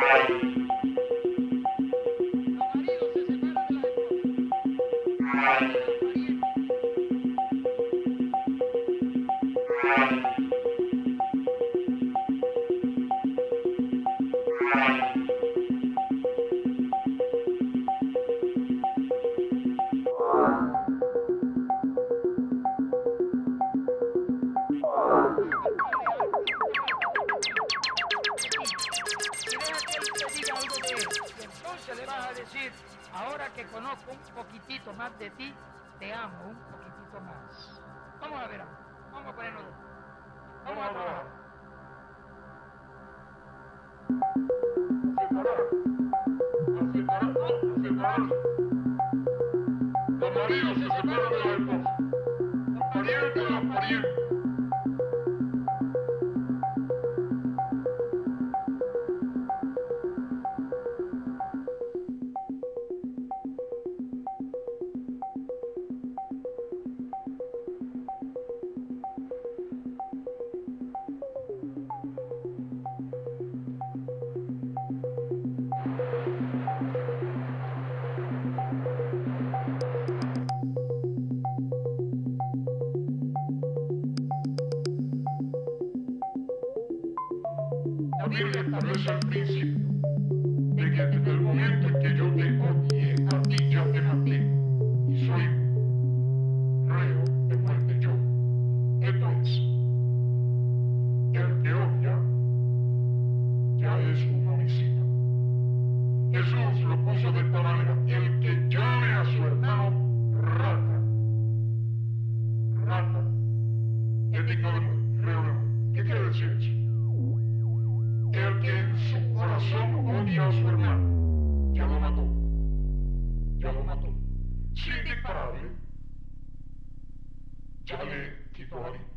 Thank you. Entonces le vas a decir, ahora que conozco un poquitito más de ti, te amo un poquitito más. Vamos a ver, vamos a ponernos. Vamos a trabajar. Los maridos se separan de la esposa. La Biblia establece al principio de que desde el momento en que yo te odié, a ti ya te maté y soy reo de muerte yo. Esto es, el que odia ya es un homicida. Jesús lo puso de esta manera, el que llame a su hermano rata, rata, es digno de muerte, reo de muerte. ¿Qué quiere decir eso? El que en su corazón odia a su hermano, ya lo mató. Ya lo mató. Sin dispararle, ya le quitó la vida.